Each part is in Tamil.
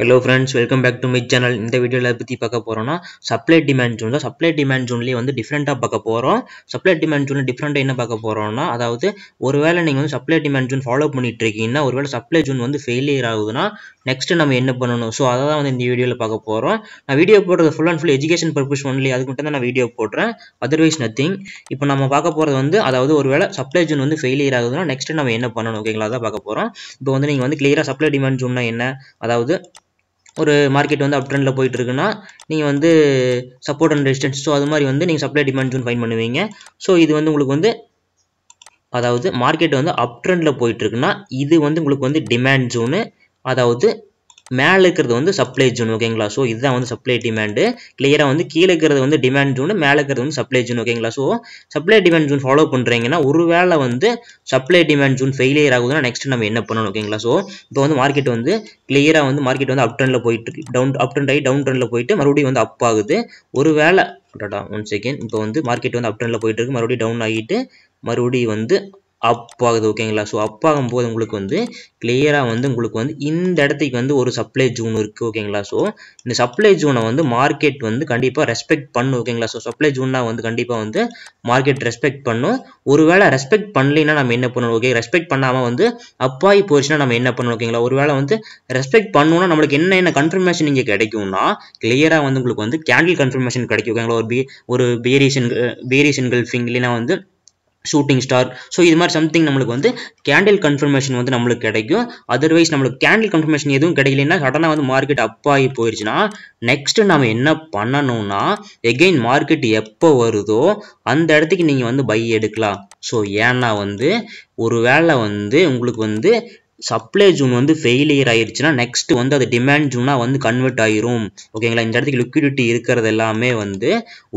Hello friends welcome back to my channel இந்த வீடியோவில் பற்றி பார்க்க போகிறோம்னா சப்ளை டிமாண்ட் ஜோன் தான் சப்ளை டிமாண்ட் ஜோன்லேயே வந்து டிஃப்ரெண்ட்டாக பார்க்க போகிறோம் சப்ளை டிமாண்ட் ஜோனில் டிஃப்ரெண்ட்டாக என்ன பார்க்க போகிறோம்னா அதாவது ஒருவேளை நீங்கள் வந்து சப்ளை டிமாண்ட் ஜோன் ஃபாலோ பண்ணிட்டு இருக்கீங்கன்னா ஒருவேளை சப்ளை ஜோன் வந்து ஃபெயிலியர் ஆகுதுன்னா நெக்ஸ்ட் நம்ம என்ன பண்ணணும்? ஸோ அதை தான் வந்து இந்த வீடியோவில் பார்க்க போகிறோம் நான் வீடியோ போடுறது full and full education purpose only அதுக்கு மட்டும் தான் நான் வீடியோ போடுறேன். அதர்வைஸ் நத்திங் இப்போ நம்ம பார்க்க போகிறது வந்து அதாவது ஒருவேளை சப்ளை ஜோன் வந்து ஃபெயிலியர் ஆகுதுன்னா நெக்ஸ்ட் நம்ம என்ன பண்ணணும்? ஓகேங்களா? தான் பார்க்க போகிறோம் இப்போ வந்து நீங்கள் வந்து கிளியராக சப்ளை டிமாண்ட் ஜோன்னா என்ன? அதாவது ஒரு மார்க்கெட் வந்து அப் ட்ரெண்டில் போயிட்டு இருக்குன்னா நீங்கள் வந்து சப்போர்ட் அண்ட் ரெசிஸ்டன்ஸ் ஸோ அது மாதிரி வந்து நீங்கள் சப்ளை டிமாண்ட் ஜோன் ஃபைன் பண்ணுவீங்க. ஸோ இது வந்து உங்களுக்கு வந்து அதாவது மார்க்கெட் வந்து அப் ட்ரெண்டில் போயிட்டு இருக்குன்னா இது வந்து உங்களுக்கு வந்து டிமாண்ட் ஜோனு அதாவது மேலே இருக்கிறது வந்து சப்ளை ஜோன் ஓகேங்களா ஸோ இதுதான் வந்து சப்ளை டிமாண்டு கிளியராக வந்து கீழே இருக்கிறது வந்து டிமாண்ட் ஜோனு மேலே இருக்கிறது வந்து சப்ளை ஜோன் ஓகேங்களா so supply demand zone follow பண்ணுறீங்கன்னா ஒருவேளை வந்து சப்ளை டிமாண்ட் ஜோன் ஃபெயிலியர் ஆகுதுன்னா நெக்ஸ்ட் நம்ம என்ன பண்ணணும் ஓகேங்களா ஸோ இப்போ வந்து மார்க்கெட் வந்து கிளியராக வந்து மார்க்கெட் வந்து அப் ட்ரெண்டில் போயிட்டு டவுன் அப் ட்ரெண்ட் ஆகி டவுன் ட்ரெண்டில் போயிட்டு மறுபடியும் வந்து அப் ஆகுது. ஒருவேளை அடடா ஒன் செகண்ட் இப்போ வந்து மார்க்கெட் வந்து அப் ட்ரெண்டில் போயிட்டு இருக்கு. மறுபடியும் டவுன் ஆகிட்டு மறுபடியும் வந்து அப் ஆகுது ஓகேங்களா ஸோ அப் ஆகும்போது உங்களுக்கு வந்து கிளியராக வந்து உங்களுக்கு வந்து இந்த இடத்துக்கு வந்து ஒரு சப்ளை ஜோன் இருக்குது ஓகேங்களா ஸோ இந்த சப்ளை ஜோனை வந்து மார்க்கெட் வந்து கண்டிப்பாக ரெஸ்பெக்ட் பண்ணும் ஓகேங்களா ஸோ சப்ளை ஜோன்னா வந்து கண்டிப்பாக வந்து மார்க்கெட் ரெஸ்பெக்ட் பண்ணும். ஒருவேளை ரெஸ்பெக்ட் பண்ணலைன்னா நம்ம என்ன பண்ணணும் ஓகே ரெஸ்பெக்ட் பண்ணாமல் வந்து அப்பாயி போச்சுன்னா நம்ம என்ன பண்ணணும் ஓகேங்களா ஒருவேளை வந்து ரெஸ்பெக்ட் பண்ணணும்னா நம்மளுக்கு என்ன என்ன கன்ஃபர்மேஷன் இங்கே கிடைக்கும்னா கிளியராக வந்து உங்களுக்கு வந்து கேண்டில் கன்ஃபர்மேஷன் கிடைக்கும் ஓகேங்களா ஒரு பி ஒரு வேரியேஷன் வேரியேஷன் கல்ஃபிங் இல்லைன்னா வந்து ஷூட்டிங் ஸ்டார் ஸோ இது மாதிரி சம்திங் நம்மளுக்கு வந்து கேண்டில் கன்ஃபர்மேஷன் வந்து நம்மளுக்கு கிடைக்கும். அதர்வைஸ் நம்மளுக்கு கேண்டில் கன்ஃபர்மேஷன் எதுவும் கிடைக்கலன்னா சடனாக வந்து மார்க்கெட் அப் ஆகி போயிடுச்சுன்னா நெக்ஸ்ட் நம்ம என்ன பண்ணணும்னா எகெயின் மார்க்கெட் எப்போ வருதோ அந்த இடத்துக்கு நீங்கள் வந்து பை எடுக்கலாம். ஸோ ஏன்னா வந்து ஒரு வேளை வந்து உங்களுக்கு வந்து சப்ளை ஜூன் வந்து ஃபெயிலியர் ஆயிடுச்சுன்னா நெக்ஸ்ட் வந்து அது டிமாண்ட் ஜூனாக வந்து கன்வெர்ட் ஆகிரும் ஓகேங்களா இந்த இடத்துக்கு லிக்விடிட்டி இருக்கிறது எல்லாமே வந்து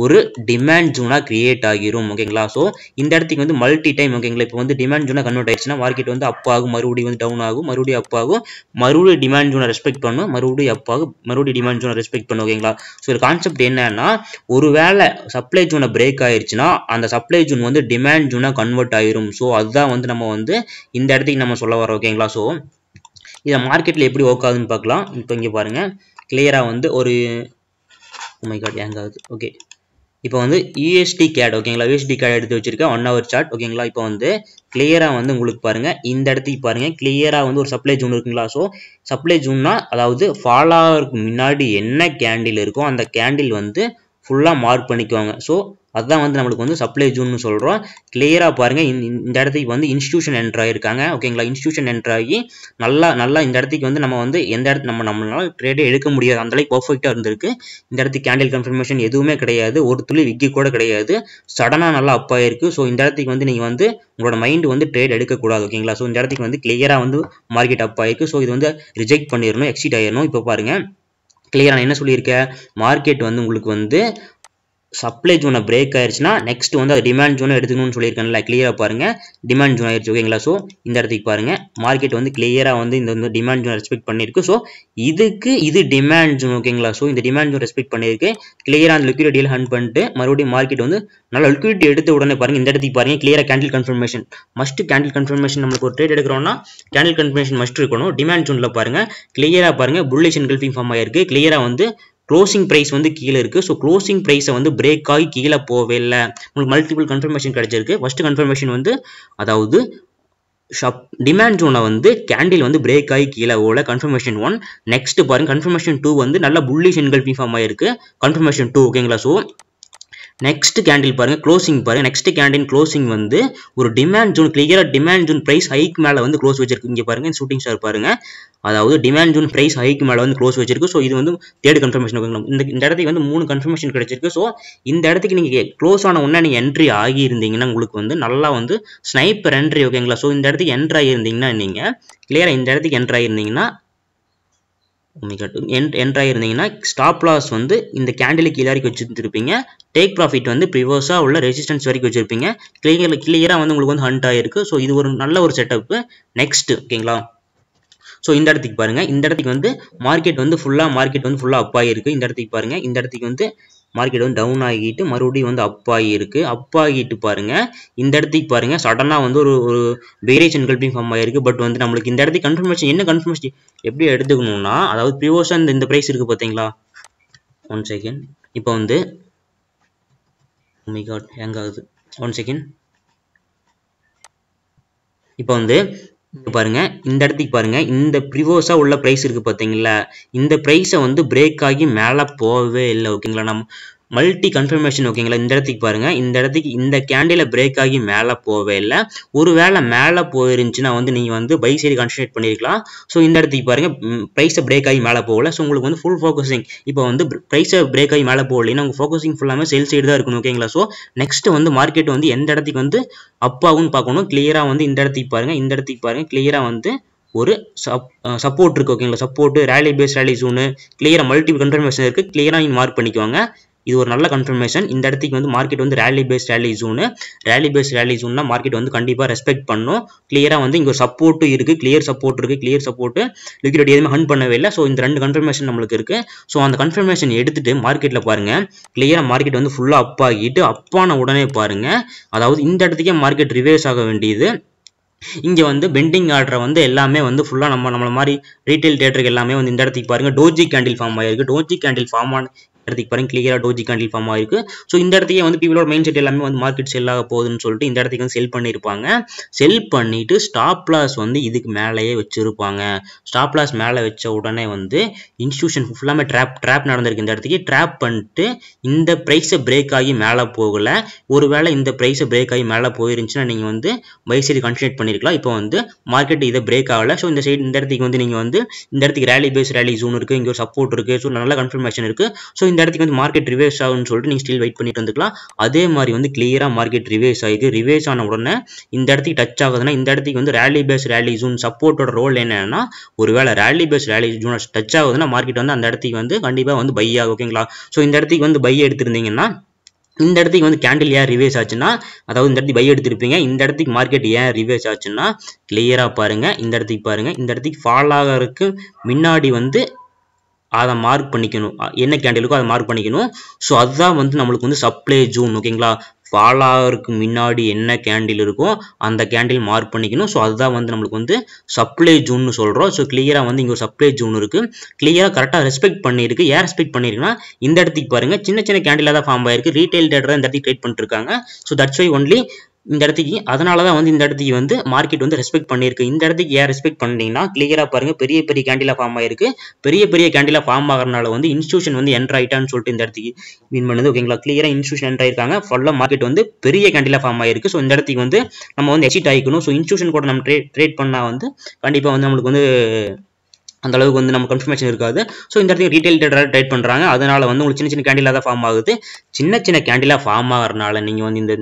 ஒரு டிமாண்ட் ஜூனாக கிரியேட் ஆகிரும். ஓகேங்களா ஸோ இந்த இடத்துக்கு வந்து மல்டி டைம் ஓகேங்களா இப்போ வந்து டிமாண்ட் ஜூனாக கன்வெர்ட் ஆயிடுச்சுன்னா மார்க்கெட் வந்து அப் ஆகும் மறுபடியும் வந்து டவுன் ஆகும் மறுபடியும் அப் ஆகும். மறுபடியும் டிமாண்ட் ஜூனை ரெஸ்பெக்ட் பண்ணும் மறுபடியும் அப் ஆகும் மறுபடியும் டிமாண்ட் ஜூனை ரெஸ்பெக்ட் பண்ணும் ஓகேங்களா ஸோ ஒரு கான்செப்ட் என்னன்னா ஒருவேளை சப்ளை ஜூனை பிரேக் ஆயிடுச்சுன்னா அந்த சப்ளை ஜூன் வந்து டிமாண்ட் ஜூனாக கன்வெர்ட் ஆயிரும். ஸோ அதுதான் வந்து நம்ம வந்து இந்த இடத்துக்கு நம்ம சொல்ல வரோம் ஓகேங்களா ஸோ இதை மார்க்கெட்டில் எப்படி ஒர்க் ஆகுதுன்னு பார்க்கலாம். இப்போ இங்கே பாருங்கள் கிளியராக வந்து ஒரு உமை காட் ஏங்க ஆகுது. ஓகே இப்போ வந்து யூஎஸ்டி கேட் ஓகேங்களா யூஎஸ்டி கேட் எடுத்து வச்சிருக்கேன். ஒன் ஹவர் சார்ட் ஓகேங்களா இப்போ வந்து கிளியராக வந்து உங்களுக்கு பாருங்கள் இந்த இடத்துக்கு பாருங்கள் கிளியராக வந்து ஒரு சப்ளை ஜூன் இருக்குங்களா? ஸோ சப்ளை ஜூன்னா அதாவது ஃபால் ஆகிறதுக்கு முன்னாடி என்ன கேண்டில் இருக்கோ அந்த கேண்டில் வந்து ஃபுல்லாக மார்க் பண்ணிக்குவாங்க. ஸோ அதுதான் வந்து நம்மளுக்கு வந்து சப்ளை ஜூன்னு சொல்கிறோம் கிளியராக பாருங்கள் இந்த இடத்துக்கு வந்து இன்ஸ்டியூஷன் என்ட்ரு ஆகிருக்காங்க ஓகேங்களா இன்ஸ்டியூஷன் என்ட்ரு ஆகி நல்லா நல்லா இந்த இடத்துக்கு வந்து நம்ம வந்து எந்த இடத்து நம்ம நம்மளால் ட்ரேடே எடுக்க முடியாது. அந்தளவுக்கு பர்ஃபெக்டாக இருந்திருக்கு. இந்த இடத்துக்கு கேண்டில் கன்ஃபர்மேஷன் எதுவுமே கிடையாது. ஒரு துளி விக்கி கூட கிடையாது. சடனாக நல்லா அப் ஆகிருக்கு ஸோ இந்த இடத்துக்கு வந்து நீங்கள் வந்து உங்களோட மைண்டு வந்து ட்ரேட் எடுக்கக்கூடாது. ஓகேங்களா ஸோ இந்த இடத்துக்கு வந்து கிளியராக வந்து மார்க்கெட் அப் ஆகிருக்கு ஸோ இது வந்து ரிஜெக்ட் பண்ணிடணும் எக்ஸிட் ஆயிடணும் இப்போ பாருங்கள் கிளியராக நான் என்ன சொல்லியிருக்கேன்? மார்க்கெட் வந்து உங்களுக்கு வந்து சப்ளை ஜோனை பிரேக் ஆயிடுச்சுன்னா நெக்ஸ்ட் வந்து அது டிமாண்ட் ஜோனை எடுத்துக்கணும்னு சொல்லியிருக்கேன்ல கிளியராக பாருங்கள் டிமாண்ட் ஜோன் ஆயிடுச்சு ஓகேங்களா ஸோ இந்த இடத்துக்கு பாருங்கள் மார்க்கெட் வந்து கிளியராக வந்து இந்த வந்து டிமாண்ட் ஜோன் ரெஸ்பெக்ட் பண்ணியிருக்கு. ஸோ இதுக்கு இது டிமாண்ட் ஜோன் ஓகேங்களா ஸோ இந்த டிமாண்ட் ஜோன் ரெஸ்பெக்ட் பண்ணியிருக்கு. கிளியராக அந்த லிக்விடிட்டியில் ஹண்ட் பண்ணிட்டு மறுபடியும் மார்க்கெட் வந்து நல்லா லிக்விடிட்டி எடுத்த உடனே பாருங்கள் இந்த இடத்துக்கு பாருங்கள் கிளியராக candle confirmation must candle confirmation நம்மளுக்கு ஒரு ட்ரேட் எடுக்கிறோம்னா கேண்டில் கன்ஃபர்மேஷன் மஸ்ட் இருக்கணும். டிமாண்ட் ஜோனில் பாருங்கள் கிளியராக பாருங்கள் புல்லிஷ் கல்ஃபிங் ஃபார்ம் ஆயிருக்கு. கிளியராக வந்து க்ளோசிங் ப்ரைஸ் வந்து கீழே இருக்குது ஸோ க்ளோசிங் ப்ரைஸை வந்து பிரேக் ஆகி கீழே போவே இல்லை. உங்களுக்கு மல்டிபிள் கன்ஃபர்மேஷன் கிடச்சிருக்கு. ஃபஸ்ட்டு கன்ஃபர்மேஷன் வந்து அதாவது ஷப் டிமாண்ட் ஜோனை வந்து கேண்டில் வந்து பிரேக் ஆகி கீழே ஓல கன்ஃபர்மேஷன் ஒன் நெக்ஸ்ட் பாருங்க. கன்ஃபர்மேஷன் டூ வந்து நல்ல புல்லிஷன்கள் என்கல்ஃபிங் ஃபார்ம் ஆயிருக்கு. கன்ஃபர்மேஷன் டூ ஓகேங்களா ஸோ நெக்ஸ்ட் கேண்டில் பாருங்க க்ளோசிங் பாருங்க. நெக்ஸ்ட் கேண்டின் க்ளோசிங் வந்து ஒரு டிமாண்ட் ஜோன் கிளியராக டிமாண்ட் ஜோன் ப்ரைஸ் ஹைக் மேலே வந்து க்ளோஸ் வச்சிருக்கு. இங்கே பாருங்க ஷூட்டிங் ஸ்டார் பாருங்க. அதாவது டிமாண்ட் ஜோன் ப்ரைஸ் ஹைக் மேலே வந்து க்ளோஸ் வச்சிருக்கு. ஸோ இது வந்து தேர்ட் கன்ஃபர்மேஷன் இந்த இந்த இடத்துக்கு வந்து மூணு கன்ஃபர்மேஷன் கிடைச்சிருக்கு. ஸோ இந்த இடத்துக்கு நீங்கள் க்ளோஸ் ஆன உடனே நீங்கள் என்ட்ரி ஆகியிருந்தீங்கன்னா உங்களுக்கு வந்து நல்லா வந்து ஸ்னைப்பர் என்ட்ரி ஓகேங்களா ஸோ இந்த இடத்துக்கு என்ட்ரி ஆகியிருந்தீங்கன்னா நீங்கள் கிளியராக இந்த இடத்துக்கு என்ட்ரி ஆகியிருந்தீங்கன்னா என் ஆகியிருந்தீங்கன்னா ஸ்டாப் லாஸ் வந்து இந்த கேண்டிலுக்கு கீழே வரைக்கும் டேக் ப்ராஃபிட் வந்து ப்ரிவோஸாக உள்ள ரெசிஸ்டன்ஸ் வரைக்கும் வச்சுருப்பீங்க. கிளியர் கிளியராக வந்து உங்களுக்கு வந்து ஹண்ட் ஆகிருக்கு ஸோ இது ஒரு நல்ல ஒரு செட்டப்பு நெக்ஸ்ட்டு ஓகேங்களா ஸோ இந்த இடத்துக்கு பாருங்கள் இந்த இடத்துக்கு வந்து மார்க்கெட் வந்து ஃபுல்லாக மார்க்கெட் வந்து ஃபுல்லாக அப் ஆகிருக்கு இந்த இடத்துக்கு பாருங்கள் இந்த இடத்துக்கு வந்து மார்க்கெட் வந்து டவுன் ஆகிட்டு மறுபடியும் வந்து அப் ஆகியிருக்கு. அப் ஆகிட்டு பாருங்க. இந்த இடத்துக்கு பாருங்க. சடனாக வந்து ஒரு ஒரு வேரியேஷன் கல்பிங் ஃபார்ம் ஆகிருக்கு பட் வந்து நம்மளுக்கு இந்த இடத்துக்கு கன்ஃபர்மேஷன் என்ன கன்ஃபர்மேஷன் எப்படி எடுத்துக்கணும்னா அதாவது ப்ரிவோஷன் இந்த இந்த ப்ரைஸ் இருக்குது பார்த்தீங்களா? ஒன் செகண்ட் இப்போ வந்து oh ஹேங் ஆகுது. ஒன் செகண்ட் இப்போ வந்து பாருங்க இந்த இடத்துக்கு பாருங்க இந்த ப்ரிவோஸா உள்ள ப்ரைஸ் இருக்கு பாத்தீங்களா? இந்த ப்ரைஸை வந்து பிரேக் ஆகி மேலே போகவே இல்லை ஓகேங்களா நம்ம மல்டி கன்ஃபர்மேஷன் ஓகேங்களா இந்த இடத்துக்கு பாருங்கள் இந்த இடத்துக்கு இந்த கேண்டில பிரேக் ஆகி மேலே போகவே இல்லை. ஒரு வேளை மேலே போயிருந்துச்சுன்னா வந்து நீங்கள் வந்து பை சைடு கான்சன்ட்ரேட் பண்ணியிருக்கலாம் ஸோ இந்த இடத்துக்கு பாருங்கள் ப்ரைஸை பிரேக் ஆகி மேலே போகல. ஸோ உங்களுக்கு வந்து ஃபுல் ஃபோக்கஸிங் இப்போ வந்து ப்ரைஸை பிரேக் ஆகி மேலே போகலைன்னா உங்கள் ஃபோக்கஸிங் ஃபுல்லாமே சேல் சைடு தான் இருக்கணும் ஓகேங்களா ஸோ நெக்ஸ்ட் வந்து மார்க்கெட் வந்து எந்த இடத்துக்கு வந்து அப்பாகும்னு பார்க்கணும். கிளியராக வந்து இந்த இடத்துக்கு பாருங்கள் இந்த இடத்துக்கு பாருங்கள் கிளியராக வந்து ஒரு சப் சப்போர்ட் இருக்குது ஓகேங்களா support rally base rally zone கிளியராக மல்டி கன்ஃபர்மேஷன் இருக்குது கிளியராக நீங்கள் மார்க் பண்ணிக்குவாங்க இது ஒரு நல்ல கன்ஃபர்மேஷன் இந்த இடத்துக்கு வந்து மார்க்கெட் வந்து rally base rally zone rally base rally ஜூன்னா market வந்து கண்டிப்பாக ரெஸ்பெக்ட் பண்ணும். கிளியராக வந்து இங்கே ஒரு சப்போர்ட்டும் இருக்குது கிளியர் சப்போர்ட் இருக்குது கிளியர் சப்போர்ட்டு லிக்விட் எதுவுமே ஹன் பண்ணவே இல்லை. ஸோ இந்த ரெண்டு கன்ஃபர்மேஷன் நம்மளுக்கு இருக்குது ஸோ அந்த கன்ஃபர்மேஷன் எடுத்துட்டு மார்க்கெட்டில் பாருங்கள் கிளியராக மார்க்கெட் வந்து ஃபுல்லாக அப் ஆகிட்டு அப்பான உடனே பாருங்கள் அதாவது இந்த இடத்துக்கே மார்க்கெட் ரிவேர்ஸ் ஆக வேண்டியது. இங்கே வந்து பெண்டிங் ஆர்டரை வந்து எல்லாமே வந்து ஃபுல்லாக நம்ம நம்மள மாதிரி ரீட்டைல் டேட்டருக்கு எல்லாமே வந்து இந்த இடத்துக்கு பாருங்கள் டோஜி கேண்டில் ஃபார்ம் ஆகிருக்கு டோஜி கேண்டில் ஃபார்ம் ஆன இடத்துக்கு பாருங்க கிளியராக டோஜி கேண்டில் ஃபார்ம் ஆயிருக்கு. ஸோ இந்த இடத்துக்கே வந்து பீப்பிளோட மைண்ட் செட் எல்லாமே வந்து மார்க்கெட் செல் ஆக போகுதுன்னு சொல்லிட்டு இந்த இடத்துக்கு வந்து செல் பண்ணியிருப்பாங்க செல் பண்ணிட்டு ஸ்டாப் லாஸ் வந்து இதுக்கு மேலேயே வச்சிருப்பாங்க. ஸ்டாப் லாஸ் மேலே வச்ச உடனே வந்து இன்ஸ்டியூஷன் ஃபுல்லாமே ட்ராப் ட்ராப் நடந்திருக்கு இந்த இடத்துக்கு. ட்ராப் பண்ணிட்டு இந்த ப்ரைஸை பிரேக் ஆகி மேலே போகலை. ஒருவேளை இந்த ப்ரைஸை பிரேக் ஆகி மேலே போயிருந்துச்சுன்னா நீங்கள் வந்து பை சைடு கன்டினேட் பண்ணியிருக்கலாம் இப்போ வந்து மார்க்கெட் இதை பிரேக் ஆகலை. ஸோ இந்த சைடு இந்த இடத்துக்கு வந்து நீங்கள் வந்து இந்த இடத்துக்கு ரேலி பேஸ் ரேலி ஜூன் இருக்குது இங்கே ஒரு சப்போர்ட் இருக்குது ஸோ நல்ல கன்ஃபர்மேஷன் இருக்குது ஸோ இந்த இடத்துக்கு வந்து மார்க்கெட் ரிவேஸ் ஆகும்னு சொல்லிட்டு நீங்கள் ஸ்டில் வெயிட் பண்ணிட்டு வந்துக்கலாம் அதே மாதிரி வந்து கிளியராக மார்க்கெட் ரிவேஸ் ஆகிது ரிவேஸ் ஆன உடனே இந்த இடத்துக்கு டச் ஆகுதுன்னா இந்த இடத்துக்கு வந்து ரேலி பேஸ் ரேலி ஜூன் சப்போர்ட்டோட ரோல் என்னன்னா ஒருவேளை rally base rally zone touch ஆகுதுன்னா மார்க்கெட் வந்து அந்த இடத்துக்கு வந்து கண்டிப்பாக வந்து பை ஆகும் ஓகேங்களா ஸோ இந்த இடத்துக்கு வந்து பை எடுத்திருந்தீங்கன்னா இந்த இடத்துக்கு வந்து கேண்டில் ஏன் ரிவேஸ் ஆச்சுன்னா அதாவது இந்த இடத்துக்கு பை எடுத்திருப்பீங்க இந்த இடத்துக்கு மார்க்கெட் ஏன் ரிவேஸ் ஆச்சுன்னா கிளியராக பாருங்கள் இந்த இடத்துக்கு பாருங்கள் இந்த இடத்துக்கு ஃபால் ஆகிறதுக்கு முன்னாடி வந்து அதை மார்க் பண்ணிக்கணும். என்ன கேண்டில் இருக்கோ அதை மார்க் பண்ணிக்கணும். ஸோ அதுதான் வந்து நம்மளுக்கு வந்து சப்ளை ஜூன் ஓகேங்களா ஃபால் ஆகிறதுக்கு முன்னாடி என்ன கேண்டில் இருக்கோ அந்த கேண்டில் மார்க் பண்ணிக்கணும். ஸோ அதுதான் வந்து நம்மளுக்கு வந்து சப்ளை ஜூன்னு சொல்கிறோம் ஸோ கிளியராக வந்து இங்கே ஒரு சப்ளை ஜூன் இருக்குது கிளியராக கரெக்டாக ரெஸ்பெக்ட் பண்ணியிருக்கு. ஏன் ரெஸ்பெக்ட் பண்ணியிருக்குன்னா இந்த இடத்துக்கு பாருங்க. சின்ன சின்ன கேண்டிலாக தான் ஃபார்ம் ஆயிருக்கு. ரீட்டைல் டேட்டர் இந்த இடத்துக்கு ட்ரேட் பண்ணிட்டுருக்காங்க ஸோ தட்ஸ் வை ஒன்லி இந்த இடத்துக்கு அதனால தான் வந்து இந்த இடத்துக்கு வந்து மார்க்கெட் வந்து ரெஸ்பெக்ட் பண்ணியிருக்கு. இந்த இடத்துக்கு ஏன் ரெஸ்பெக்ட் பண்ணீங்கன்னா கிளியராக பாருங்கள் பெரிய பெரிய கேண்டிலாக ஃபார்ம் ஆயிருக்கு. பெரிய பெரிய கேண்டிலாக ஃபார்ம் ஆகிறனால வந்து இன்ஸ்டியூஷன் வந்து என்ட்ரு ஆயிட்டான்னு சொல்லிட்டு இந்த இடத்துக்கு வின் பண்ணுது ஓகேங்களா கிளியராக இன்ஸ்டியூஷன் என்ட்ரு ஆயிருக்காங்க. ஃபுல்லாக மார்க்கெட் வந்து பெரிய கேண்டிலாக ஃபார்ம் ஆயிருக்கு. ஸோ இந்த இடத்துக்கு வந்து நம்ம வந்து எக்ஸிட் ஆகிக்கணும். ஸோ இன்ஸ்டியூஷன் கூட நம்ம ட்ரேட் ட்ரேட் பண்ணால் வந்து கண்டிப்பாக வந்து நம்மளுக்கு வந்து அந்த அளவுக்கு வந்து நம்ம கன்ஃபர்மேஷன் இருக்காது. ஸோ இந்த இடத்துக்கு ரீட்டைல் டேட்டர் ட்ரேட் பண்ணுறாங்க அதனால வந்து உங்களுக்கு சின்ன சின்ன கேண்டிலாக தான் ஃபார்ம் ஆகுது. சின்ன சின்ன கேண்டிலாக ஃபார்ம் ஆகிறனால நீங்கள் வந்து இந்த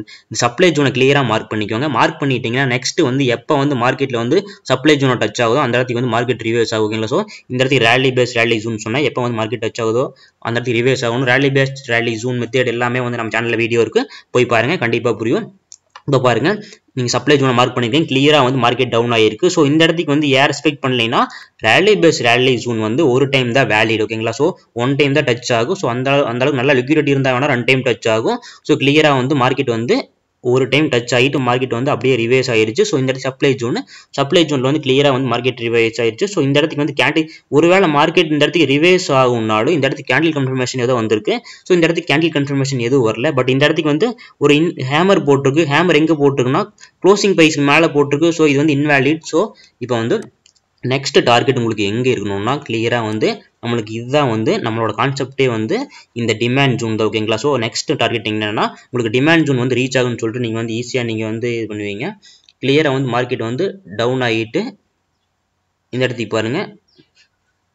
சப்ளை ஜோனை கிளியராக மார்க் பண்ணிக்கோங்க. மார்க் பண்ணிட்டீங்கன்னா நெக்ஸ்ட் வந்து எப்போ வந்து மார்க்கெட்டில் வந்து சப்ளை ஜோனை டச் ஆகுதோ அந்த இடத்துக்கு வந்து மார்க்கெட் ரிவேர்ஸ் ஆகுங்களா ஸோ இந்த இடத்துக்கு ரேலி பேஸ் ரேலி ஜூன் சொன்னால் எப்போ வந்து மார்க்கெட் டச் ஆகுதோ அந்த இடத்துக்கு ரிவேர்ஸ் ஆகணும். Rally base rally zone method எல்லாமே வந்து நம்ம சேனலில் வீடியோ இருக்குது போய் பாருங்கள் கண்டிப்பாக புரியும். இப்போ பாருங்கள் நீங்கள் சப்ளை ஜோனை மார்க் பண்ணியிருக்கீங்க கிளியராக வந்து மார்க்கெட் டவுன் ஆகிருக்கு ஸோ இந்த இடத்துக்கு வந்து ஏர் ரெஸ்பெக்ட் பண்ணலைன்னா ரேலி பேஸ் ரேலி ஜோன் வந்து ஒரு டைம் தான் வேலிட் ஓகேங்களா ஸோ ஒன் டைம் தான் டச் ஆகும். ஸோ அந்த அந்த அளவுக்கு நல்லா லிக்விடிட்டி இருந்தால் வேணால் ரெண்டு டைம் டச் ஆகும். ஸோ கிளியராக வந்து மார்க்கெட் வந்து ஒரு டைம் டச் ஆகிட்டு மார்க்கெட் வந்து அப்படியே ரிவேஸ் ஆயிருச்சு. ஸோ இந்த இடத்துல சப்ளை ஜோன் சப்ளை ஜோனில் வந்து கிளியராக வந்து மார்க்கெட் ரிவேஸ் ஆயிருச்சு. ஸோ இந்த இடத்துக்கு வந்து கேண்டில் ஒருவேளை மார்க்கெட் இந்த இடத்துக்கு ரிவைஸ் ஆகும்னாலும் இந்த இடத்துக்கு கேண்டில் கன்ஃபர்மேஷன் ஏதோ வந்திருக்கு. ஸோ இந்த இடத்துக்கு கேண்டில் கன்ஃபர்மேஷன் எதுவும் வரல. பட் இந்த இடத்துக்கு வந்து ஒரு இன் ஹேமர் போட்டிருக்கு. ஹேமர் எங்கே போட்டிருக்குன்னா க்ளோசிங் ப்ரைஸ்க்கு மேலே போட்டிருக்கு. ஸோ இது வந்து இன்வேலிட் ஸோ இப்போ வந்து நெக்ஸ்ட் டார்கெட் உங்களுக்கு எங்கே இருக்கணும்னா கிளியராக வந்து நம்மளுக்கு இதுதான் வந்து நம்மளோட கான்செப்டே வந்து இந்த டிமாண்ட் ஜூன் தான் ஓகேங்களா ஸோ நெக்ஸ்ட் டார்கெட் என்னன்னா உங்களுக்கு டிமாண்ட் ஜூன் வந்து ரீச் ஆகும்னு சொல்லிட்டு நீங்கள் வந்து ஈஸியாக நீங்கள் வந்து இது பண்ணுவீங்க. கிளியராக வந்து மார்க்கெட் வந்து டவுன் ஆகிட்டு இந்த இடத்துக்கு பாருங்கள்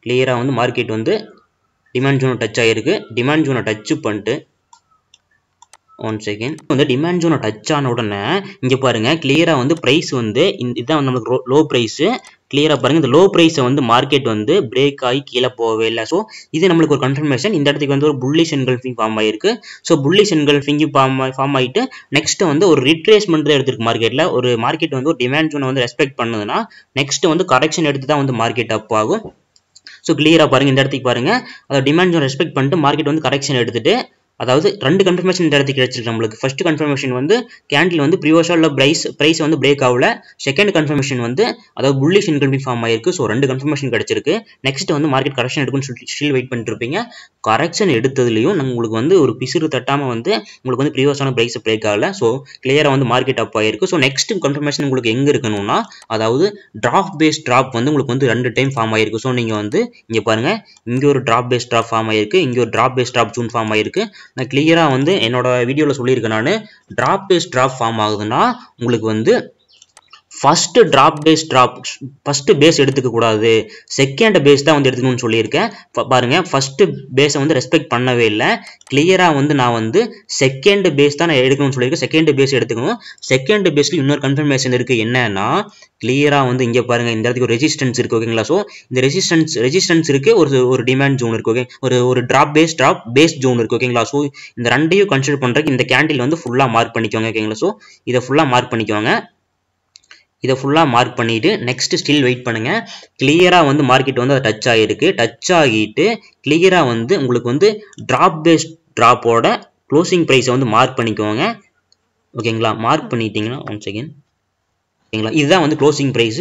கிளியராக வந்து மார்க்கெட் வந்து டிமாண்ட் ஜூனை டச் ஆகிருக்கு டிமாண்ட் ஜூனை டச்சு பண்ணிட்டு ஒன் செகண்ட் வந்து டிமாண்ட் ஜோனை டச் ஆன உடனே இங்கே பாருங்க கிளியராக வந்து ப்ரைஸ் வந்து இதுதான் வந்து நமக்கு லோ ப்ரைஸு கிளியராக பாருங்க இந்த லோ ப்ரைஸை வந்து மார்க்கெட் வந்து பிரேக் ஆகி கீழே போகவே இல்லை. ஸோ இது நம்மளுக்கு ஒரு கன்ஃபர்மேஷன் இந்த இடத்துக்கு வந்து ஒரு புல்லிஷ் என்கல்ஃபிங் ஃபார்ம் ஆயிருக்கு. So bullish engulfing form form ஆகிட்டு நெக்ஸ்ட் வந்து ஒரு ரிட்ரேஸ்மெண்ட் தான் எடுத்திருக்கு மார்க்கெட்டில் ஒரு மார்க்கெட் வந்து ஒரு டிமாண்ட் ஜோனை வந்து ரெஸ்பெக்ட் பண்ணுதுன்னா நெக்ஸ்ட் வந்து கரெக்ஷன் எடுத்து தான் வந்து மார்க்கெட் அப் ஆகும். ஸோ கிளியராக பாருங்க இந்த இடத்துக்கு பாருங்கள் அதை டிமாண்ட் ஜோன் ரெஸ்பெக்ட் பண்ணிட்டு மார்க்கெட் வந்து கரெக்ஷன் எடுத்துகிட்டு அதாவது ரெண்டு கன்ஃபர்மேஷன் இந்த இடத்துக்கு கிடைச்சிருக்கு நம்மளுக்கு. ஃபர்ஸ்ட் கன்ஃபர்மேஷன் வந்து கேண்டில் வந்து ப்ரியோஷா உள்ள பிரைஸ் பிரைஸ் வந்து பிரேக் ஆகல. செகண்ட் கன்ஃபர்மேஷன் வந்து அதாவது புல்லிஷ் இன்கம்பிங் ஃபார்ம் ஆயிருக்கு. ஸோ ரெண்டு கன்ஃபர்மேஷன் கிடைச்சிருக்கு. நெக்ஸ்ட் வந்து மார்க்கெட் கரெக்ஷன் எடுக்கும்னு சொல்லி ஸ்டில் வெயிட் பண்ணிட்டு இருப்பீங்க. கரெக்ஷன் எடுத்ததுலையும் உங்களுக்கு வந்து ஒரு பிசுறு தட்டாமல் வந்து உங்களுக்கு வந்து ப்ரீவியஸான பிரைஸ் பிரேக் ஆகல. ஸோ கிளியராக வந்து மார்க்கெட் அப் ஆயிருக்கு. ஸோ நெக்ஸ்ட் கன்ஃபர்மேஷன் உங்களுக்கு எங்கே இருக்கணும்னா அதாவது ட்ராப் பேஸ் ட்ராப் வந்து உங்களுக்கு வந்து ரெண்டு டைம் ஃபார்ம் ஆயிருக்கு. ஸோ நீங்கள் வந்து இங்கே பாருங்க. இங்கே ஒரு ட்ராப் பேஸ் ட்ராப் ஃபார்ம் ஆயிருக்கு. இங்கே ஒரு drop base drop zone form ஆயிருக்கு. நான் கிளியராக வந்து என்னோட வீடியோவில் சொல்லியிருக்கேன் நான். ட்ராப் பேஸ் ட்ராப் ஃபார்ம் ஆகுதுன்னா உங்களுக்கு வந்து first drop base drop first base எடுத்துக்கக்கூடாது செகண்ட் பேஸ் தான் வந்து எடுத்துக்கணும்னு சொல்லியிருக்கேன். பாருங்கள் ஃபஸ்ட்டு பேஸை வந்து ரெஸ்பெக்ட் பண்ணவே இல்லை. கிளியராக வந்து நான் வந்து செகண்ட் பேஸ் தான் நான் எடுக்கணும்னு சொல்லியிருக்கேன். செகண்ட் பேஸ் எடுத்துக்கணும். செகண்ட் பேஸில் இன்னொரு கன்ஃபர்மேஷன் இருக்குது என்னன்னா கிளியராக வந்து இங்கே பாருங்கள் இந்த இடத்துக்கு ஒரு ரெசிஸ்டன்ஸ் இருக்குது ஓகேங்களா ஸோ இந்த ரெசிஸ்டன்ஸ் ரெசிஸ்டன்ஸ் இருக்குது ஒரு ஒரு டிமாண்ட் ஜோன் இருக்குது ஓகே ஒரு ஒரு drop base drop base zone இருக்குது ஓகேங்களா ஸோ இந்த ரெண்டையும் கன்சிடர் பண்ணுறதுக்கு இந்த கேண்டில் வந்து ஃபுல்லாக மார்க் பண்ணிக்கோங்க ஓகேங்களா ஸோ இதை ஃபுல்லாக மார்க் பண்ணிக்கோங்க. இதை ஃபுல்லாக மார்க் பண்ணிட்டு நெக்ஸ்ட் ஸ்டில் வெயிட் பண்ணுங்க. கிளியராக வந்து மார்க்கெட் வந்து அது டச் ஆகிருக்கு டச் ஆகிட்டு கிளியராக வந்து உங்களுக்கு வந்து ட்ராப் பேஸ் ட்ராப்போட க்ளோசிங் ப்ரைஸை வந்து மார்க் பண்ணிக்கோங்க. ஓகேங்களா மார்க் பண்ணிட்டீங்கன்னா ஒன் செகண்ட் ஓகேங்களா இதுதான் வந்து க்ளோசிங் ப்ரைஸ்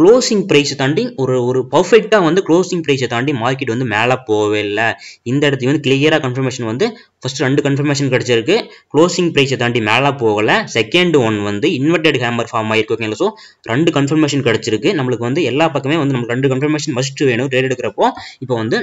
க்ளோசிங் ப்ரைஸை தாண்டி ஒரு ஒரு பர்ஃபெக்டாக வந்து க்ளோசிங் ப்ரைஸை தாண்டி மார்க்கெட் வந்து மேலே போகவே இல்லை. இந்த இடத்துக்கு வந்து கிளியராக கன்ஃபர்மேஷன் வந்து ஃபஸ்ட்டு ரெண்டு கன்ஃபர்மேஷன் கிடச்சிருக்கு. க்ளோசிங் ப்ரைஸை தாண்டி மேலே போகலை. செகண்ட் ஒன் வந்து இன்வெர்டட் ஹேமர் ஃபார்ம் ஆயிருக்கு ஓகேங்களா ஸோ ரெண்டு கன்ஃபர்மேஷன் கிடச்சிருக்கு. நம்மளுக்கு வந்து எல்லா பக்கமே வந்து நமக்கு ரெண்டு கன்ஃபர்மேஷன் மஸ்ட் வேணும். ட்ரேட் எடுக்கிறப்போ இப்போ வந்து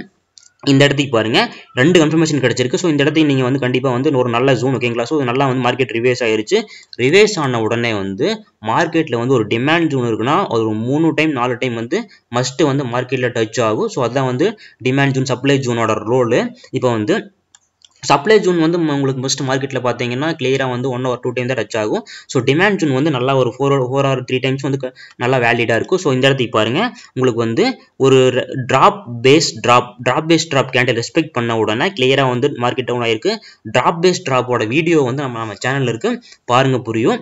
இந்த இடத்துக்கு பாருங்க. ரெண்டு கன்ஃபர்மேஷன் கிடைச்சிருக்கு. ஸோ இந்த இடத்துக்கு நீங்கள் வந்து கண்டிப்பாக வந்து ஒரு நல்ல ஜூன் ஓகேங்களா ஸோ நல்லா வந்து மார்க்கெட் ரிவேஸ் ஆயிருச்சு. ரிவேஸ் ஆன உடனே வந்து மார்க்கெட்டில் வந்து ஒரு டிமாண்ட் ஜூன் இருக்குன்னா ஒரு மூணு டைம் நாலு டைம் வந்து மஸ்ட்டு வந்து மார்க்கெட்டில் டச் ஆகும். ஸோ அதான் வந்து டிமாண்ட் ஜூன் சப்ளை ஜூனோட ரோலு இப்போ வந்து சப்ளை ஜூன் வந்து உங்களுக்கு ஃபஸ்ட் மார்க்கெட்டில் பார்த்தீங்கன்னா கிளியராக வந்து ஒன் ஆர் டூ டைம் தான் டச் ஆகும். ஸோ டிமாண்ட் ஜூன் வந்து நல்லா ஒரு four four or three times வந்து நல்லா வேலிடாக இருக்கும். ஸோ இந்த இடத்துக்கு பாருங்க. உங்களுக்கு வந்து ஒரு drop base drop drop base drop candle respect பண்ண உடனே கிளியராக வந்து மார்க்கெட் டவுன் ஆயிருக்கு. ட்ராப் பேஸ் ட்ராப்போட வீடியோ வந்து நம்ம நம்ம சேனலில் இருக்குது பாருங்கள் புரியும்.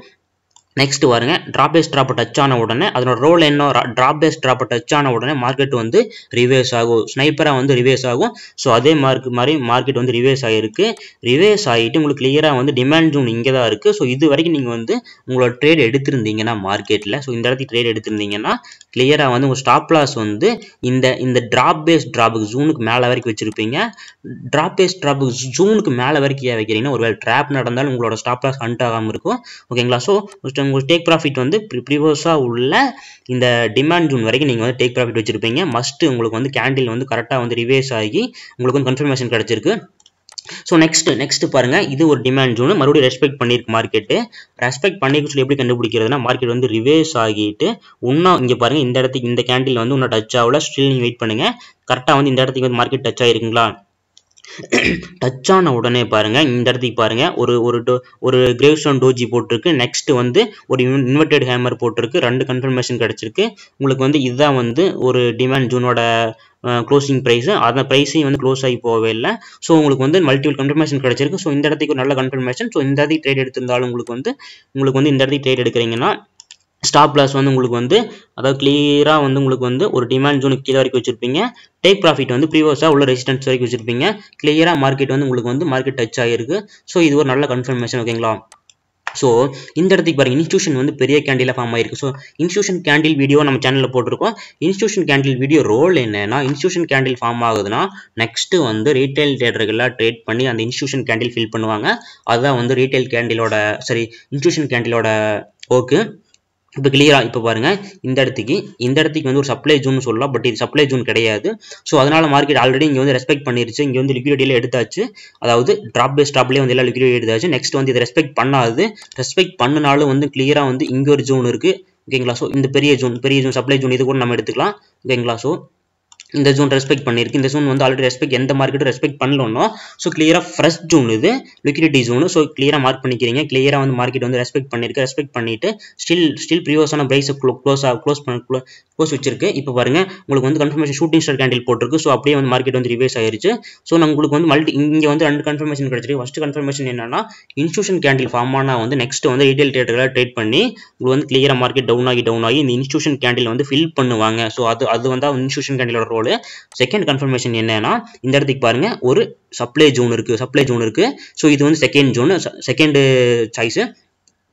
நெக்ஸ்ட் வருங்க ட்ராப் பேஸ் ட்ராப் டச் ஆன உடனே அதனோட ரோல் என்ன? ட்ராப் பேஸ் ட்ராப் டச் ஆன உடனே மார்க்கெட் வந்து ரிவேஸ் ஆகும். ஸ்னைப்பராக வந்து ரிவேஸ் ஆகும். ஸோ அதே மார்க் மாதிரி மார்க்கெட் வந்து ரிவேஸ் ஆகிருக்கு ரிவேஸ் ஆகிட்டு உங்களுக்கு கிளியராக வந்து டிமாண்ட் ஜோன் இங்கே தான் இருக்குது ஸோ இது வரைக்கும் நீங்கள் வந்து உங்களோட ட்ரேட் எடுத்திருந்தீங்கன்னா மார்க்கெட்டில் ஸோ இந்த இடத்துக்கு ட்ரேட் எடுத்திருந்தீங்கன்னா கிளியராக வந்து உங்கள் ஸ்டாப் லாஸ் வந்து இந்த இந்த ட்ராப் பேஸ் ட்ராப்புக்கு ஜூனுக்கு மேலே வரைக்கும் வச்சுருப்பீங்க. ட்ராப் பேஸ் ட்ராப்புக்கு ஜூனுக்கு மேலே வரைக்கும் ஏன் வைக்கிறீங்கன்னா ஒருவேளை ட்ராப் நடந்தாலும் உங்களோட ஸ்டாப் லாஸ் கண்ட் ஆகாமல் இருக்கும். ஓகேங்களா ஸோ உங்களுக்கு டேக் ப்ராஃபிட் வந்து ப்ரிவோஸாக உள்ள இந்த டிமாண்ட் ஜூன் வரைக்கும் நீங்கள் வந்து டேக் ப்ராஃபிட் வச்சுருப்பீங்க. மஸ்ட்டு உங்களுக்கு வந்து கேண்டில் வந்து கரெக்டாக வந்து ரிவேஸ் ஆகி உங்களுக்கு வந்து கன்ஃபர்மேஷன் கிடச்சிருக்கு. ஸோ நெக்ஸ்ட் நெக்ஸ்ட் பாருங்க. இது ஒரு டிமாண்ட் ஜோன் மறுபடியும் ரெஸ்பெக்ட் பண்ணியிருக்கு மார்க்கெட்டு ரெஸ்பெக்ட் பண்ணிக்க சொல்லி எப்படி கண்டுபிடிக்கிறதுனா மார்க்கெட் வந்து ரிவேஸ் ஆகிட்டு இன்னும் இங்கே பாருங்க இந்த இடத்துக்கு இந்த கேண்டில் வந்து இன்னும் டச் ஆகல. ஸ்டில் நீங்கள் வெயிட் பண்ணுங்க. கரெக்டாக வந்து இந்த இடத்துக்கு வந்து மார்க்கெட் டச் ஆயிருக்குங்களா? டச் ஆன உடனே பாருங்க இந்த இடத்துக்கு பாருங்க ஒரு ஒரு டோ ஒரு கிரேவ் ஸ்டோன் டோஜி போட்டிருக்கு. நெக்ஸ்ட் வந்து ஒரு இன்வெர்டட் ஹேமர் போட்டிருக்கு. ரெண்டு கன்ஃபர்மேஷன் கிடைச்சிருக்கு. உங்களுக்கு வந்து இதுதான் வந்து ஒரு டிமாண்ட் ஜூனோட க்ளோசிங் ப்ரைஸு அந்த ப்ரைஸையும் வந்து க்ளோஸ் ஆகி போகவே இல்லை. ஸோ உங்களுக்கு வந்து மல்டிபிள் கன்ஃபர்மேஷன் கிடைச்சிருக்கு. ஸோ இந்த இடத்துக்கு ஒரு நல்ல கன்ஃபர்மேஷன் ஸோ இந்த இடத்துக்கு ட்ரேட் எடுத்திருந்தாலும் உங்களுக்கு வந்து உங்களுக்கு வந்து இந்த இடத்துக்கு ட்ரேட் எடுக்கிறீங்கன்னா ஸ்டாப் லாஸ் வந்து உங்களுக்கு வந்து அதாவது கிளியராக வந்து உங்களுக்கு வந்து ஒரு டிமாண்ட் ஜோனுக்கு கீழே வரைக்கும் வச்சிருப்பீங்க. டேக் ப்ராஃபிட் வந்து ப்ரீவியஸாக உள்ள ரெசிஸ்டன்ஸ் வரைக்கும் வச்சிருப்பீங்க. கிளியராக மார்க்கெட் வந்து உங்களுக்கு வந்து மார்க்கெட் டச் ஆகிருக்கு ஸோ இது ஒரு நல்ல கன்ஃபர்மேஷன் ஓகேங்களா ஸோ இந்த இடத்துக்கு பாருங்க இன்ஸ்டியூஷன் வந்து பெரிய கேண்டில் ஃபார்ம் ஆயிருக்கு. ஸோ இன்ஸ்டியூஷன் கேண்டில் வீடியோ நம்ம சேனலில் போட்டிருக்கோம். இன்ஸ்டியூஷன் கேண்டில் வீடியோ ரோல் என்னன்னா இன்ஸ்டியூஷன் கேண்டில் ஃபார்ம் ஆகுதுன்னா நெக்ஸ்ட்டு வந்து ரீட்டைல் ட்ரேடர்களாக ட்ரேட் பண்ணி அந்த இன்ஸ்டியூஷன் கேண்டில் ஃபில் பண்ணுவாங்க. அதுதான் வந்து ரீட்டைல் கேண்டிலோட சரி இன்ஸ்டியூஷன் கேண்டிலோட ஓக்கு இப்போ கிளியராக இப்போ பாருங்க இந்த இடத்துக்கு இந்த இடத்துக்கு வந்து ஒரு சப்ளை ஜூன்னு சொல்லலாம் பட் இது சப்ளை ஜோன் கிடையாது. ஸோ அதனால மார்க்கெட் ஆல்ரெடி இங்கே வந்து ரெஸ்பெக்ட் பண்ணிருச்சு. இங்கே வந்து லிக்விடிட்டியில் எடுத்தாச்சு. அதாவது ட்ராப் பை ஸ்டாப்லேயே வந்து எல்லா லிக்விடிட்டி எடுத்தாச்சு. நெக்ஸ்ட் வந்து இதை ரெஸ்பெக்ட் பண்ணாது. ரெஸ்பெக்ட் பண்ணினாலும் வந்து கிளியராக வந்து இங்கே ஒரு ஜோன் இருக்குது ஓகேங்களா ஸோ இந்த பெரிய ஜோன் பெரிய ஜோன் சப்ளை ஜூன் இது கூட நம்ம எடுத்துக்கலாம். ஓகேங்களா ஸோ இந்த ஜோன் ரெஸ்பெக்ட் பண்ணியிருக்கு. இந்த ஜோன் வந்து ஆல்ரெடி ரெஸ்பெக்ட் எந்த மார்க்கெட்டும் ரெஸ்பெக்ட் பண்ணலன்னா ஸோ கிளியராக ஃப்ரெஷ் ஜோன் இது லிக்விடிட்டி ஜோன் ஸோ கிளியராக மார்க் பண்ணிக்கிறீங்க. கிளியராக வந்து மார்க்கெட் வந்து ரெஸ்பெக்ட் பண்ணியிருக்கு. ரெஸ்பெக்ட் பண்ணிட்டு ஸ்டில் ஸ்டில் ப்ரீவியஸான ப்ரைஸை க்ளோஸ் க்ளோஸ் பண்ண க்ளோஸ் வச்சிருக்கு. இப்போ பாருங்க உங்களுக்கு வந்து கன்ஃபர்மேஷன் ஷூட்டிங் ஸ்டார் கேண்டில் போட்டிருக்கு. ஸோ அப்படியே வந்து மார்க்கெட் வந்து ரிவேஸ் ஆயிருச்சு. ஸோ நான் உங்களுக்கு வந்து மல்டி இங்கே வந்து ரெண்டு கன்ஃபர்மேஷன் கிடைச்சிருக்கு. ஃபஸ்ட்டு கன்ஃபர்மேஷன் என்னன்னா இன்ஸ்டியூஷன் கேண்டில் ஃபார்ம் ஆனால் வந்து நெக்ஸ்ட் வந்து ரீட்டைல் ட்ரேடர்களை ட்ரேட் பண்ணி உங்களுக்கு வந்து கிளியராக மார்க்கெட் டவுன் ஆகி டவுன் ஆகி இந்த இன்ஸ்டியூஷன் கேண்டில் வந்து ஃபில் பண்ணுவாங்க. ஸோ அது அது வந்து இன்ஸ்டியூஷன் கேண்டிலோட ரோல் செகண்ட் கன்ஃபர்மேஷன் என்னன்னா இந்த இடத்துக்கு பாருங்க ஒரு சப்ளை ஜோன் இருக்கு சப்ளை ஜோன் இருக்கு. ஸோ இது வந்து second zone second choice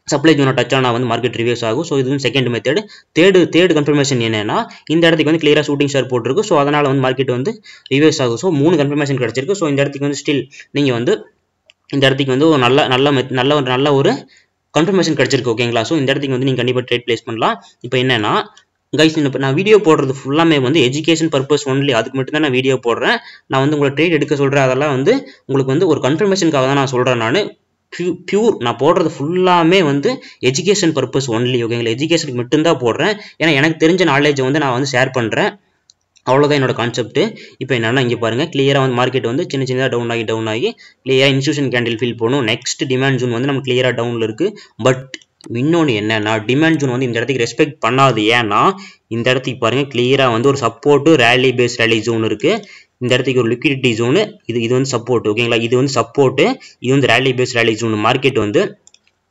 supply ஜோனை touch ஆனால் வந்து மார்க்கெட் ரிவியூஸ் ஆகும். ஸோ இது வந்து second method third third confirmation என்னன்னா இந்த இடத்துக்கு வந்து கிளியராக ஷூட்டிங் ஸ்டார் போட்டிருக்கு. ஸோ அதனால் வந்து மார்க்கெட் வந்து ரிவியூஸ் ஆகும். ஸோ மூணு கன்ஃபர்மேஷன் கிடச்சிருக்கு. ஸோ இந்த இடத்துக்கு வந்து ஸ்டில் நீங்கள் வந்து இந்த இடத்துக்கு வந்து ஒரு நல்ல நல்ல மெத் நல்ல ஒரு நல்ல ஒரு கன்ஃபர்மேஷன் கிடச்சிருக்கு ஓகேங்களா ஸோ இந்த இடத்துக்கு வந்து நீங்கள் கண்டிப்பாக ட்ரேட் ப்ளேஸ் பண்ணலாம். இப்போ என்னென்னா கைஸ் இப்போ நான் வீடியோ போடுறது ஃபுல்லாமே வந்து எஜுகேஷன் பர்பஸ் ஒன்லி அதுக்கு மட்டும்தான் நான் வீடியோ போடுறேன். நான் வந்து உங்களை ட்ரேட் எடுக்க சொல்கிறேன் அதெல்லாம் வந்து உங்களுக்கு வந்து ஒரு கன்ஃபர்மேஷனுக்காக தான் நான் சொல்கிறேன் நான். பியூ பியூர் நான் போடுறது ஃபுல்லாமே வந்து எஜுகேஷன் பர்பஸ் ஒன்லி ஓகேங்களா எஜுகேஷனுக்கு மட்டும்தான் போடுறேன். ஏன்னா எனக்கு தெரிஞ்ச நாலேஜை வந்து நான் வந்து ஷேர் பண்ணுறேன் அவ்வளோதான் என்னோட கான்செப்ட் இப்போ என்னென்னா இங்கே பாருங்கள் கிளியராக வந்து மார்க்கெட் வந்து சின்ன சின்னதாக டவுன் ஆகி டவுன் ஆகி கிளியராக இன்ஸ்டியூஷன் கேண்டில் ஃபில் பண்ணும் நெக்ஸ்ட் டிமாண்ட் ஜூன் வந்து நம்ம கிளியராக டவுனில் இருக்குது பட் இன்னொன்று என்னன்னா டிமாண்ட் ஜோன் வந்து இந்த இடத்துக்கு ரெஸ்பெக்ட் பண்ணாது. ஏன்னா இந்த இடத்துக்கு பாருங்கள் கிளியராக வந்து ஒரு support rally base rally zone இருக்குது இந்த இடத்துக்கு ஒரு லிக்விடிட்டி ஜோனு இது இது வந்து சப்போர்ட் ஓகேங்களா இது வந்து சப்போர்ட்டு இது வந்து rally base rally zone market வந்து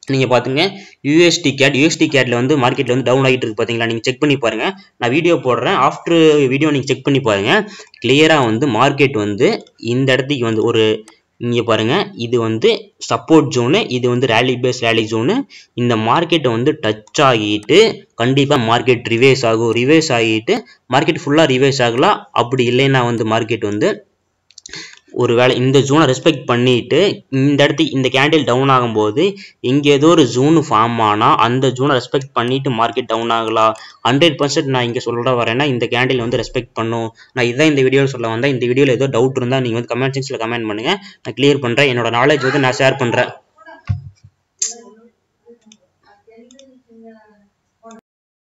நீங்கள் பார்த்துங்க யூஎஸ்டி கேட் யூஎஸ்டி கேட்டில் வந்து மார்க்கெட்டில் வந்து டவுன் ஆகிட்டு இருக்கு பார்த்தீங்களா நீங்கள் செக் பண்ணி பாருங்கள் நான் வீடியோ போடுறேன். ஆஃப்டர் வீடியோ நீங்கள் செக் பண்ணி பாருங்கள் கிளியராக வந்து மார்க்கெட் வந்து இந்த இடத்துக்கு வந்து ஒரு இங்கே பாருங்கள் இது வந்து சப்போர்ட் ஜோனு இது வந்து ரேலி பேஸ் ரேலி ஜோனு இந்த மார்க்கெட்டை வந்து டச் ஆகிட்டு கண்டிப்பாக மார்க்கெட் ரிவேஸ் ஆகும். ரிவேஸ் ஆகிட்டு மார்க்கெட் ஃபுல்லாக ரிவேஸ் ஆகலாம். அப்படி இல்லைன்னா வந்து மார்க்கெட் வந்து ஒரு வேளை இந்த ஜூனை ரெஸ்பெக்ட் பண்ணிட்டு இந்த இடத்துக்கு இந்த கேண்டில் டவுன் ஆகும்போது இங்கே ஏதோ ஒரு ஜூனு ஃபார்ம் ஆனால் அந்த ஜூனை ரெஸ்பெக்ட் பண்ணிட்டு மார்க்கெட் டவுன் ஆகலாம். ஹண்ட்ரட் பர்சன்ட் நான் இங்கே சொல்ல வரேன்னா இந்த கேண்டில் வந்து ரெஸ்பெக்ட் பண்ணும். நான் இதான் இந்த வீடியோவில் சொல்ல வந்தேன். இந்த வீடியோவில் ஏதோ டவுட் இருந்தால் நீங்கள் வந்து கமெண்ட் செக்ஷனில் கமெண்ட் பண்ணுங்கள் நான் கிளியர் பண்ணுறேன் என்னோட நாலேஜ் வந்து நான் ஷேர் பண்ணுறேன்